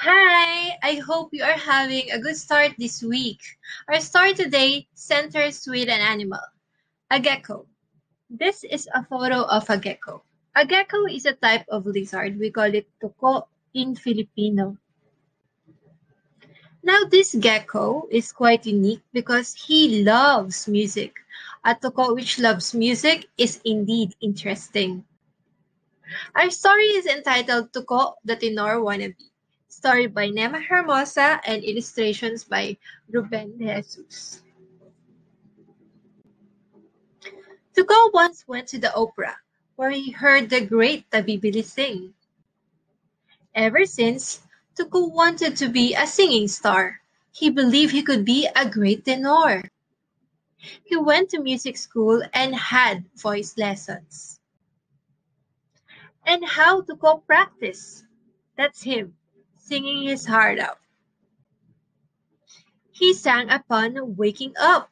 Hi, I hope you are having a good start this week. Our story today centers with an animal, a gecko. This is a photo of a gecko. A gecko is a type of lizard. We call it tuko in Filipino. Now, this gecko is quite unique because he loves music. A tuko which loves music is indeed interesting. Our story is entitled Tuko the Tenor Wannabe story by Nemah Hermosa, and illustrations by Ruben Jesus. Tuko once went to the opera, where he heard the great Tabibili sing. Ever since, Tuko wanted to be a singing star. He believed he could be a great tenor. He went to music school and had voice lessons. And how Tuko practice? That's him singing his heart out. He sang upon waking up.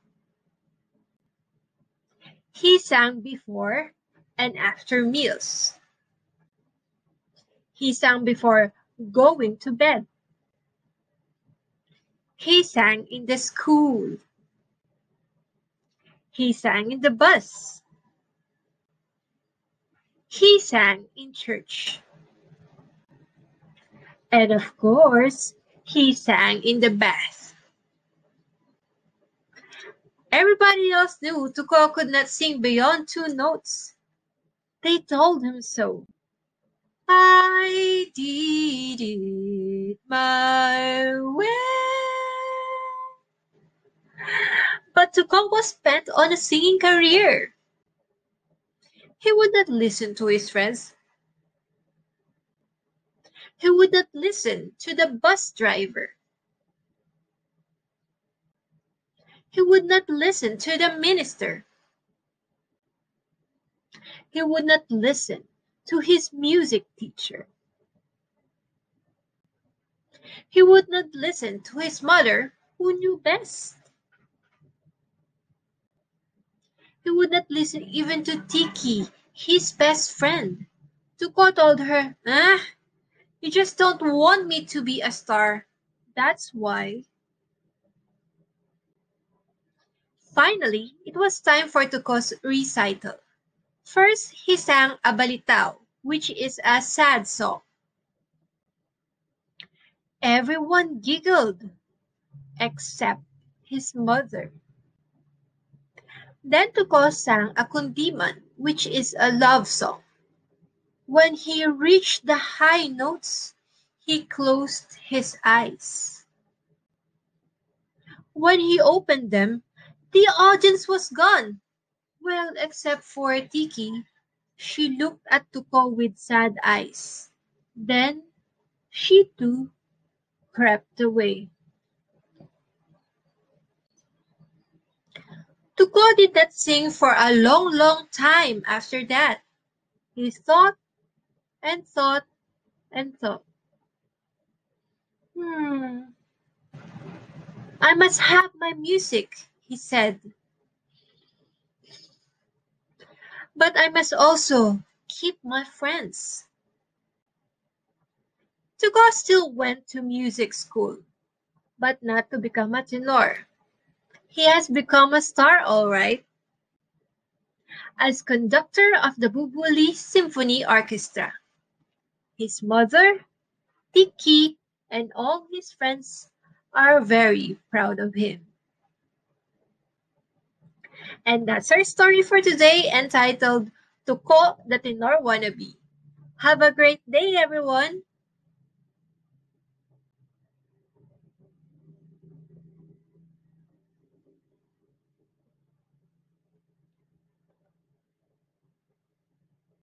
He sang before and after meals. He sang before going to bed. He sang in the school. He sang in the bus. He sang in church. And of course, he sang in the bath. Everybody else knew Tuko could not sing beyond two notes. They told him so. I did it my way. But Tuko was bent on a singing career. He would not listen to his friends he would not listen to the bus driver. He would not listen to the minister. He would not listen to his music teacher. He would not listen to his mother, who knew best. He would not listen even to Tiki, his best friend. Tuko told her, ah, you just don't want me to be a star. That's why. Finally, it was time for Tuko's recital. First, he sang a which is a sad song. Everyone giggled, except his mother. Then Tuko sang a kundiman, which is a love song. When he reached the high notes, he closed his eyes. When he opened them, the audience was gone. Well, except for Tiki, she looked at Tuko with sad eyes. Then she too crept away. Tuko did not sing for a long, long time after that. He thought and thought and thought. Hmm. I must have my music, he said. But I must also keep my friends. Tuko still went to music school, but not to become a tenor. He has become a star, all right, as conductor of the Bubuli Symphony Orchestra. His mother, Tiki, and all his friends are very proud of him. And that's our story for today entitled Tuko the Tenor Wannabe. Have a great day, everyone!